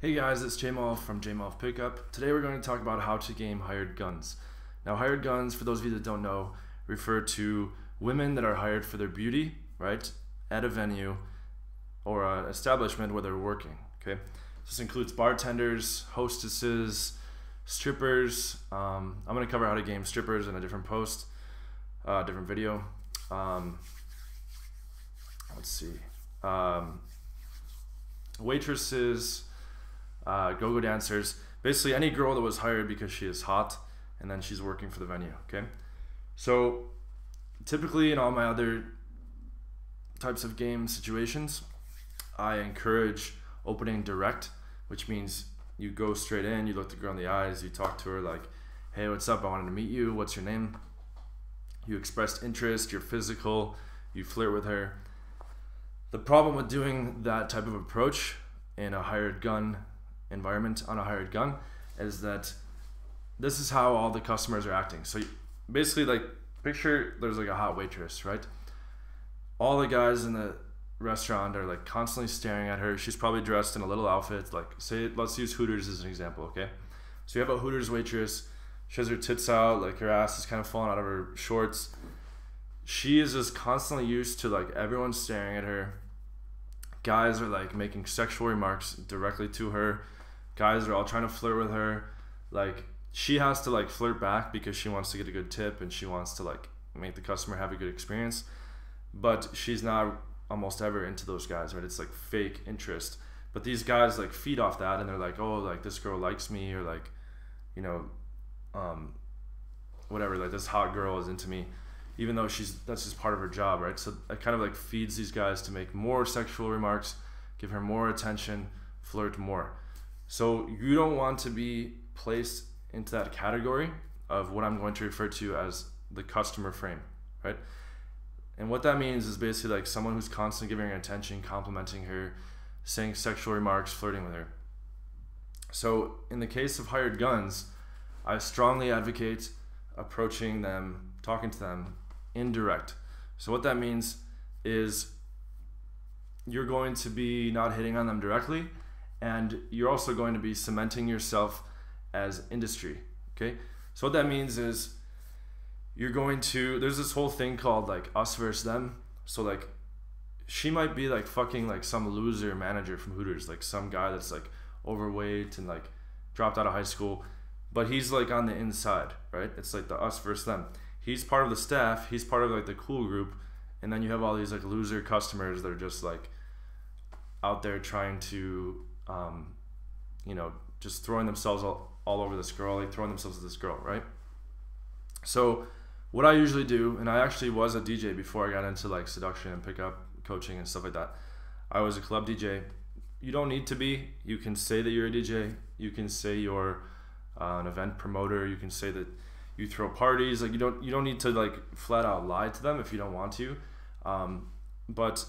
Hey guys, it's JMULV from JMULV Pickup. Today we're going to talk about how to game hired guns. Now, hired guns, for those of you that don't know, refer to women that are hired for their beauty, right, at a venue or an establishment where they're working. Okay, this includes bartenders, hostesses, strippers. Um, I'm going to cover how to game strippers in a different post, uh, different video. Um, let's see, um, waitresses uh, go-go dancers, basically any girl that was hired because she is hot and then she's working for the venue. Okay, so typically in all my other types of game situations, I encourage opening direct, which means you go straight in, you look the girl in the eyes, you talk to her like, "Hey, what's up? I wanted to meet you. What's your name?" You expressed interest, you're physical, you flirt with her. The problem with doing that type of approach in a hired gun environment on a hired gun is that this is how all the customers are acting. So basically, like picture there's like a hot waitress, right? All the guys in the restaurant are like constantly staring at her. She's probably dressed in a little outfit. Like say, let's use Hooters as an example, okay? So you have a Hooters waitress. She has her tits out, like her ass is kind of falling out of her shorts. She is just constantly used to like everyone staring at her. Guys are like making sexual remarks directly to her guys are all trying to flirt with her. Like she has to like flirt back because she wants to get a good tip and she wants to like make the customer have a good experience. But she's not almost ever into those guys, right? It's like fake interest. But these guys like feed off that and they're like, oh, like this girl likes me or like, you know, um, whatever, like this hot girl is into me, even though she's that's just part of her job, right? So it kind of like feeds these guys to make more sexual remarks, give her more attention, flirt more. So you don't want to be placed into that category of what I'm going to refer to as the customer frame, right? And what that means is basically like someone who's constantly giving her attention, complimenting her, saying sexual remarks, flirting with her. So in the case of hired guns, I strongly advocate approaching them, talking to them indirect. So what that means is you're going to be not hitting on them directly, and you're also going to be cementing yourself as industry. Okay, so what that means is you're going to there's this whole thing called like us versus them. So like she might be like fucking like some loser manager from Hooters, like some guy that's like overweight and like dropped out of high school, but he's like on the inside, right? It's like the us versus them. He's part of the staff, he's part of like the cool group, and then you have all these like loser customers that are just like out there trying to um, you know, just throwing themselves all, all over this girl, like throwing themselves at this girl, right? So, what I usually do, and I actually was a DJ before I got into like seduction and pickup coaching and stuff like that. I was a club DJ. You don't need to be. You can say that you're a DJ. You can say you're uh, an event promoter. You can say that you throw parties. Like you don't you don't need to like flat out lie to them if you don't want to. Um, but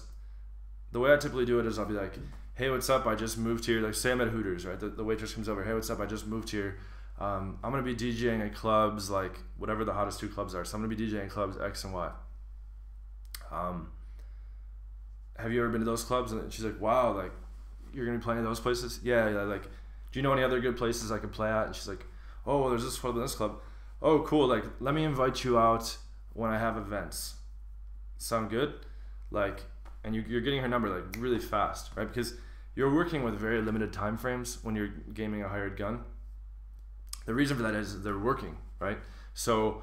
the way I typically do it is I'll be like, hey, what's up? I just moved here. Like, say I'm at Hooters, right? The, the waitress comes over, hey, what's up? I just moved here. Um, I'm gonna be DJing at clubs, like whatever the hottest two clubs are. So I'm gonna be DJing clubs X and Y. Um, have you ever been to those clubs? And she's like, wow, like you're gonna be playing at those places? Yeah, yeah. Like, do you know any other good places I could play at? And she's like, oh, well, there's this club and this club. Oh, cool. Like, let me invite you out when I have events. Sound good? Like, and you, you're getting her number like really fast, right? Because you're working with very limited time frames when you're gaming a hired gun. The reason for that is they're working, right? So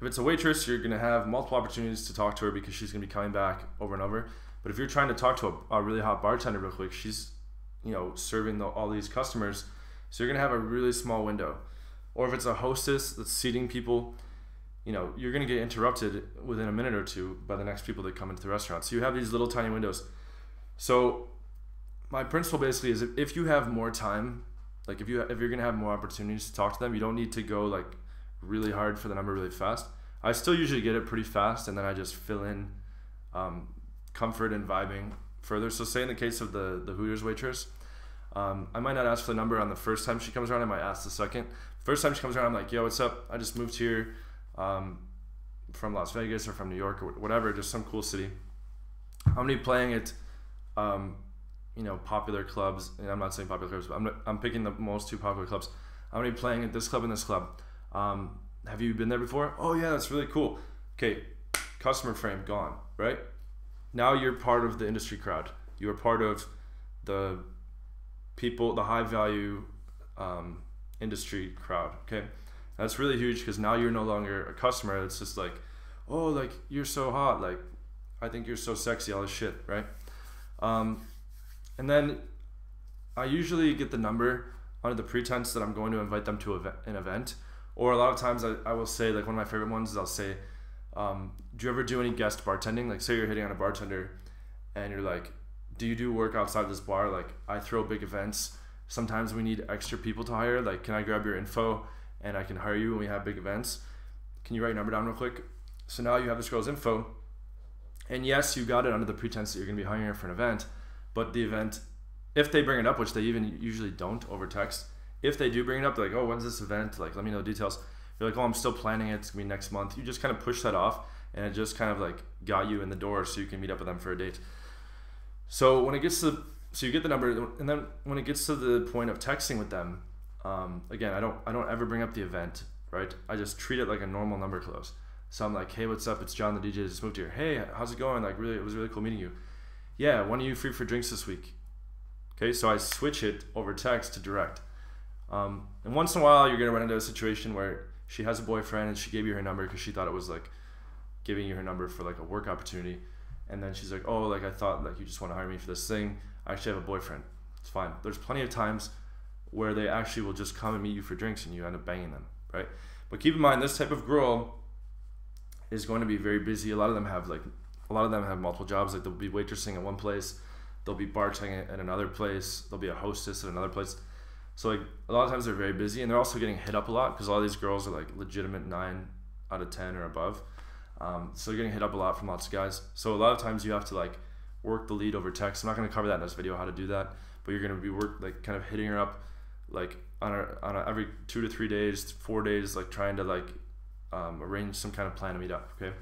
if it's a waitress, you're gonna have multiple opportunities to talk to her because she's gonna be coming back over and over. But if you're trying to talk to a, a really hot bartender real quick, she's you know serving the, all these customers, so you're gonna have a really small window. Or if it's a hostess that's seating people, you know you're gonna get interrupted within a minute or two by the next people that come into the restaurant. So you have these little tiny windows. So my principle basically is if, you have more time, like if you if you're gonna have more opportunities to talk to them, you don't need to go like really hard for the number really fast. I still usually get it pretty fast, and then I just fill in um, comfort and vibing further. So say in the case of the the Hooters waitress, um, I might not ask for the number on the first time she comes around. I might ask the second. First time she comes around, I'm like, "Yo, what's up? I just moved here um, from Las Vegas or from New York or whatever, just some cool city. I'm gonna be playing it um, you know popular clubs, and I'm not saying popular clubs, but I'm I'm picking the most two popular clubs. I'm gonna be playing at this club and this club. Um, have you been there before? Oh yeah, that's really cool. Okay, customer frame gone, right? Now you're part of the industry crowd. You are part of the people, the high value um, industry crowd. Okay, that's really huge because now you're no longer a customer. It's just like, oh, like you're so hot, like I think you're so sexy, all this shit, right? Um, and then I usually get the number under the pretense that I'm going to invite them to an event. Or a lot of times I, I will say, like one of my favorite ones is I'll say, um, do you ever do any guest bartending? Like say you're hitting on a bartender and you're like, do you do work outside this bar? Like I throw big events. Sometimes we need extra people to hire. Like, can I grab your info and I can hire you when we have big events? Can you write your number down real quick? So now you have this girl's info. And yes, you got it under the pretense that you're going to be hiring her for an event but the event, if they bring it up, which they even usually don't over text, if they do bring it up, they're like, oh, when's this event? Like, let me know details. You're like, oh, I'm still planning it. It's gonna be next month. You just kind of push that off, and it just kind of like got you in the door, so you can meet up with them for a date. So when it gets to, so you get the number, and then when it gets to the point of texting with them, um, again, I don't, I don't ever bring up the event, right? I just treat it like a normal number close. So I'm like, hey, what's up? It's John, the DJ. Just moved here. Hey, how's it going? Like, really, it was really cool meeting you yeah, when are you free for drinks this week? Okay, so I switch it over text to direct. Um, and once in a while, you're gonna run into a situation where she has a boyfriend and she gave you her number because she thought it was like giving you her number for like a work opportunity, and then she's like, oh, like I thought like you just want to hire me for this thing. I actually have a boyfriend. It's fine. There's plenty of times where they actually will just come and meet you for drinks and you end up banging them, right? But keep in mind, this type of girl is going to be very busy. A lot of them have like a lot of them have multiple jobs. Like they'll be waitressing at one place, they'll be bartending at another place, they'll be a hostess at another place. So like a lot of times they're very busy, and they're also getting hit up a lot because a lot of these girls are like legitimate nine out of ten or above. Um, so they're getting hit up a lot from lots of guys. So a lot of times you have to like work the lead over text. I'm not going to cover that in this video how to do that, but you're going to be work like kind of hitting her up like on a, on a, every two to three days, four days, like trying to like um, arrange some kind of plan to meet up. Okay?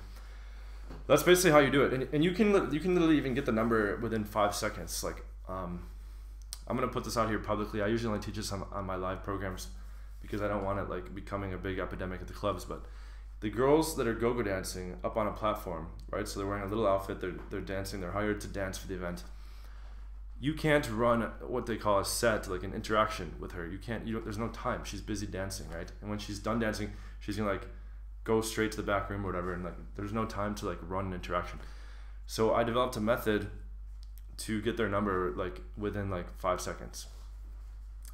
That's basically how you do it. And, and you can you can literally even get the number within five seconds like um, i'm gonna put this out here publicly. I usually only teach this on, on my live programs because i don't want it like becoming a big epidemic at the clubs but the girls that are go-go dancing up on a platform right? So they're wearing a little outfit they're, they're dancing they're hired to dance for the event you can't run what they call a set like an interaction with her. You can't you there's no time. She's busy dancing right? And when she's done dancing she's gonna like go straight to the back room or whatever and like there's no time to like run an interaction. So i developed a method to get their number like within like five seconds.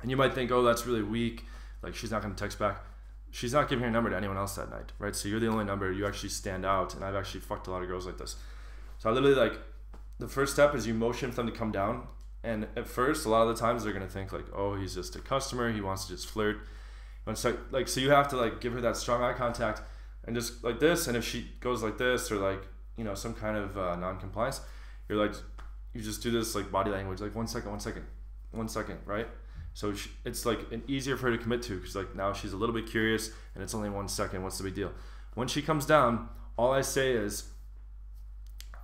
And you might think oh that's really weak. Like she's not to text back. She's not giving her number to anyone else that night right? So you're the only number. You actually stand out and i've actually fucked a lot of girls like this. So i literally like the first step is you motion for them to come down and at first a lot of the times they're going to think like oh he's just a customer he wants to just flirt. And so like so you have to like give her that strong eye contact and just like this and if she goes like this or like you know some kind of uh, non-compliance you're like you just do this like body language like one second one second one second right? So she, it's like an easier for her to commit to because like now she's a little bit curious and it's only one second what's the big deal? When she comes down all i say is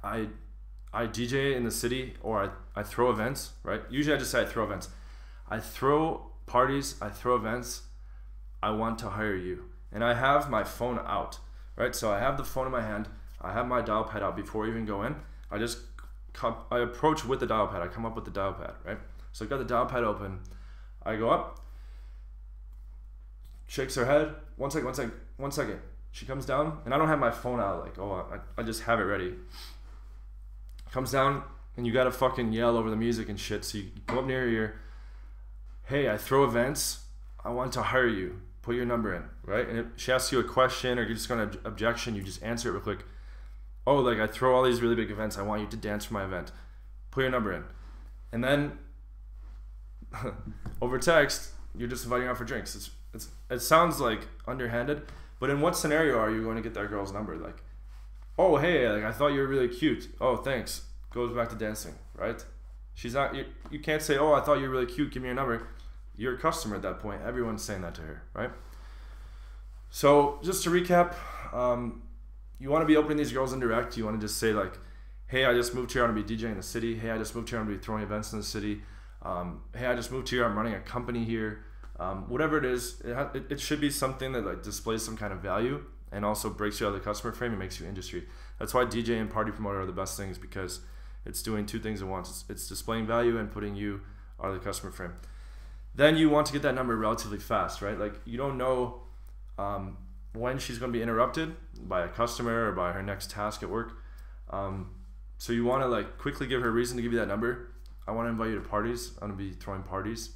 i i dj in the city or i, I throw events right usually i just say i throw events i throw parties i throw events i want to hire you and I have my phone out, right? So I have the phone in my hand. I have my dial pad out before I even go in. I just come, I approach with the dial pad. I come up with the dial pad, right? So I've got the dial pad open. I go up, shakes her head. One second, one second, one second. She comes down, and I don't have my phone out. Like, oh, I, I just have it ready. Comes down, and you gotta fucking yell over the music and shit. So you go up near ear. Hey, I throw events. I want to hire you put your number in, right? And if she asks you a question or you're just to objection, you just answer it real quick. Oh, like I throw all these really big events. I want you to dance for my event. Put your number in. And then over text, you're just inviting her out for drinks. It's, it's, it sounds like underhanded, but in what scenario are you going to get that girl's number? Like, oh, hey, like I thought you were really cute. Oh, thanks. Goes back to dancing, right? She's not, you, you can't say, oh, I thought you were really cute. Give me your number you're a customer at that point. Everyone's saying that to her, right? So just to recap, um, you want to be opening these girls in direct. You want to just say like, hey, I just moved here. I'm gonna be DJing in the city. Hey, I just moved here. I'm gonna be throwing events in the city. Um, hey, I just moved here. I'm running a company here. Um, whatever it is, it, it should be something that like displays some kind of value and also breaks you out of the customer frame and makes you industry. That's why DJ and party promoter are the best things because it's doing two things at once. It's, it's displaying value and putting you out of the customer frame. Then you want to get that number relatively fast, right? Like you don't know um, when she's going to be interrupted by a customer or by her next task at work. Um, so you want to like quickly give her a reason to give you that number. I want to invite you to parties. I'm gonna be throwing parties.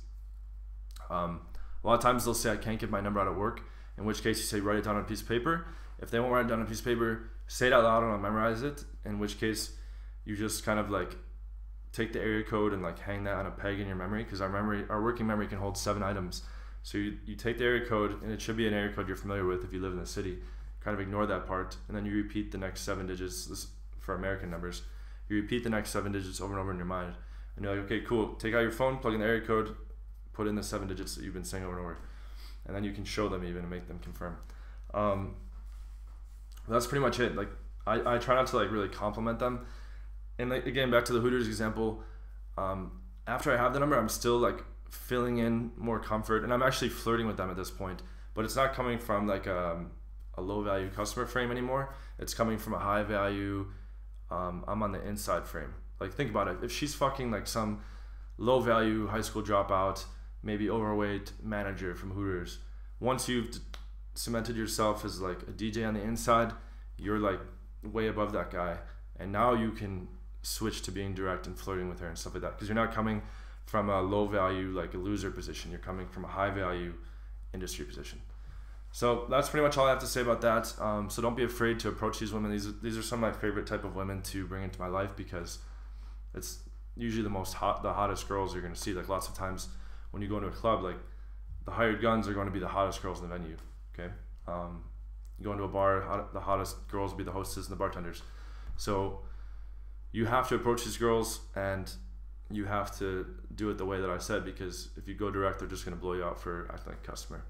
Um, a lot of times they'll say I can't get my number out of work. In which case you say write it down on a piece of paper. If they won't write it down on a piece of paper, say it out loud and I'll memorize it. In which case you just kind of like take the area code and like hang that on a peg in your memory because our memory, our working memory can hold seven items. So you, you take the area code and it should be an area code you're familiar with if you live in the city. Kind of ignore that part and then you repeat the next seven digits this, for American numbers. You repeat the next seven digits over and over in your mind and you're like, okay, cool. Take out your phone, plug in the area code, put in the seven digits that you've been saying over and over, and then you can show them even and make them confirm. Um, that's pretty much it. Like I, I try not to like really compliment them, and like again back to the Hooters example. Um, after I have the number, I'm still like filling in more comfort, and I'm actually flirting with them at this point. But it's not coming from like a, um, a low value customer frame anymore. It's coming from a high value. Um, I'm on the inside frame. Like think about it. If she's fucking like some low value high school dropout, maybe overweight manager from Hooters, once you've cemented yourself as like a DJ on the inside, you're like way above that guy, and now you can switch to being direct and flirting with her and stuff like that because you're not coming from a low value like a loser position. You're coming from a high value industry position. So that's pretty much all I have to say about that. Um, so don't be afraid to approach these women. These these are some of my favorite type of women to bring into my life because it's usually the most hot, the hottest girls you're gonna see. Like lots of times when you go into a club, like the hired guns are going to be the hottest girls in the venue. Okay, um, you go into a bar, hot, the hottest girls will be the hostess and the bartenders. So you have to approach these girls and you have to do it the way that I said because if you go direct, they're just gonna blow you out for acting like a customer.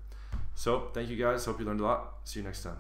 So thank you guys. Hope you learned a lot. See you next time.